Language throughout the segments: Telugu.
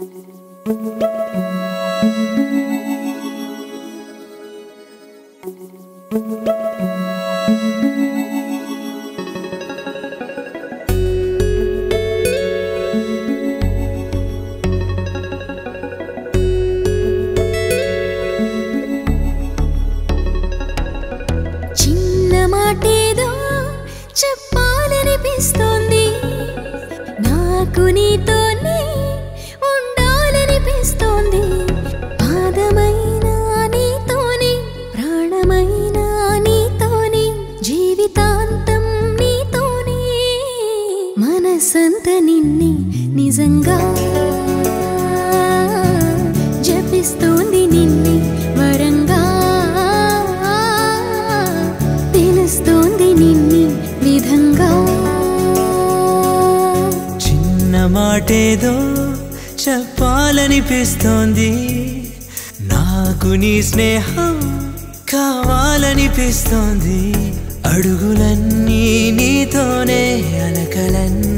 చిన్న మాటేదో చెప్పాలనిపిస్తోంది. నాకు నీతో మనసంత నిన్నే నిజంగా జపిస్తోంది నిన్నే వరంగా. తెలుస్తోంది నిన్నే విధంగా. చిన్న మాటేదో చెప్పాలనిపిస్తోంది. నాకు నీ స్నేహం కావాలనిపిస్తోంది. అడుగులన్నీ నీతోనే అలకలన్నీ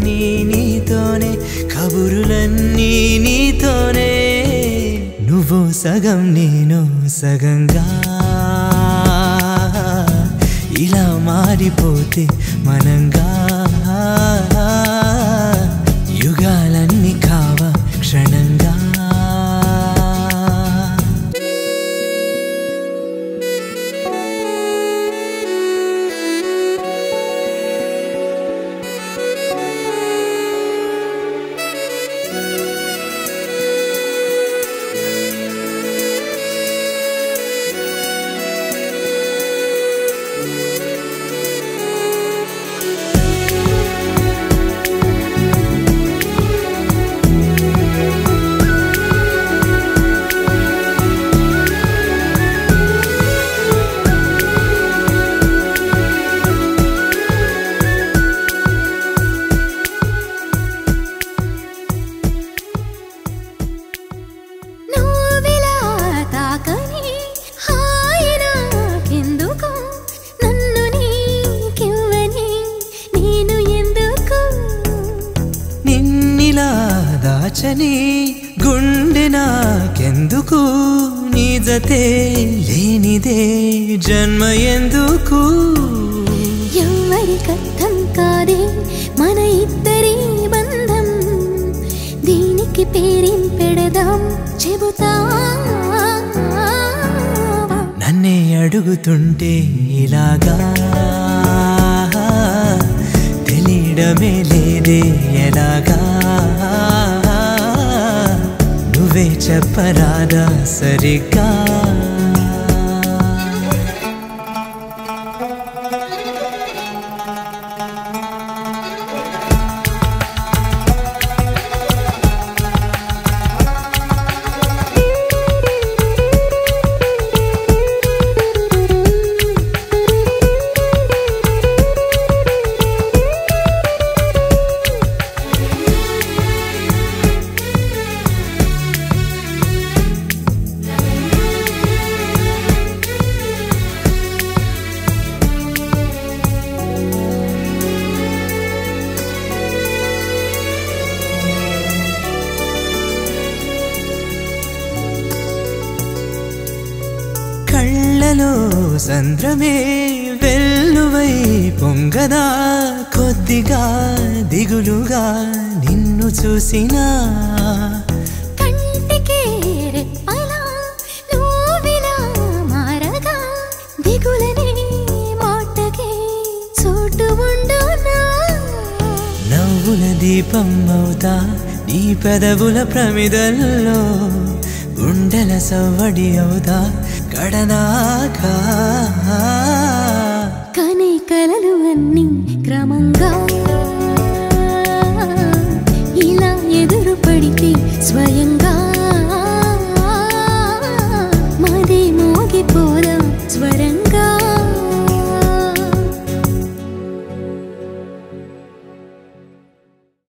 సగం నేను సగంగా. ఇలా మారిపోతే మనంగా. దాచని గుండె నాకెందుకు? నీ జతే లేనిదే జన్మ ఎందుకు? ఎవరికర్థం కాదే మన ఇద్దరి బంధం. దీనికి పేరేం పెడదాం చెబుతా? నన్నే అడుగుతుంటే ఇలాగా తెలియడమే లేదే ఎలాగా? च परादा सरिका। కళ్ళలో సంద్రమే వెల్లువై పొంగదా కొద్దిగా దిగులుగా నిన్ను చూసినా. నువ్విలా దీపం అవుతా నీ పెదవుల ప్రమిదల్లో గుండెల సవ్వడి గడదాకా కనే కలలు అన్నీ క్రమంగా